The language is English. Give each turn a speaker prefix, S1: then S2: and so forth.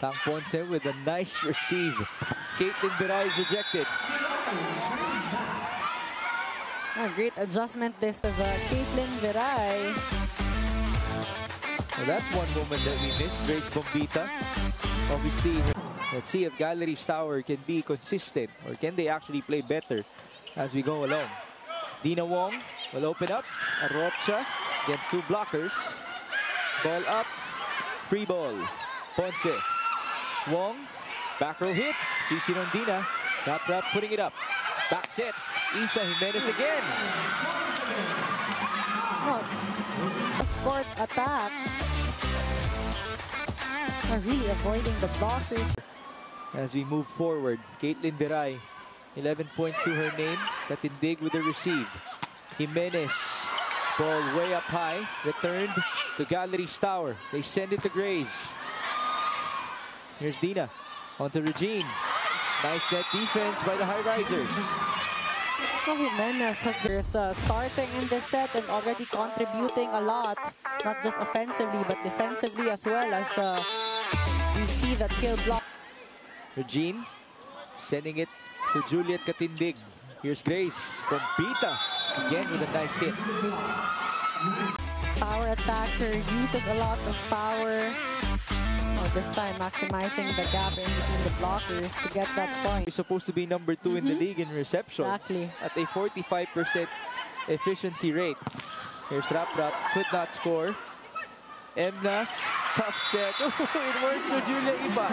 S1: Thang Ponce with a nice receive. Caitlin Viray is rejected.
S2: A great adjustment this of uh, Caitlin Viray.
S1: Well, that's one woman that we missed, Graze Bombita. Obviously, let's see if Galeries Tower can be consistent or can they actually play better as we go along. Deanna Wong will open up. Arocha against two blockers. Ball up. Free ball. Ponce. Wong. Back row hit. Sisi Rondina. Rap Rap putting it up. Back set. Ysa Jimenez again.
S2: Oh, a sport attack. Are really avoiding the blockers.
S1: as we move forward. Caitlin Viray, 11 points to her name. Katindig with the receive. Jimenez, ball way up high. Returned to Galeries Tower. They send it to Graze. Here's Deanna. On to Regine. Nice net defense by the High Risers.
S2: Oh, Jimenez has been uh, starting in this set and already contributing a lot, not just offensively but defensively as well as uh, you see that kill block.
S1: Regine sending it to Juliet Katindig. Here's Graze. Bombita again with a nice hit.
S2: Power attacker uses a lot of power. This time maximizing the gap in between the blockers to get that point.
S1: He's supposed to be number 2 in the mm-hmm. league in receptions
S2: Exactly.
S1: at a 45% efficiency rate. Here's Rap Rap, could not score. Emnas, tough set. it works for Julia Iba.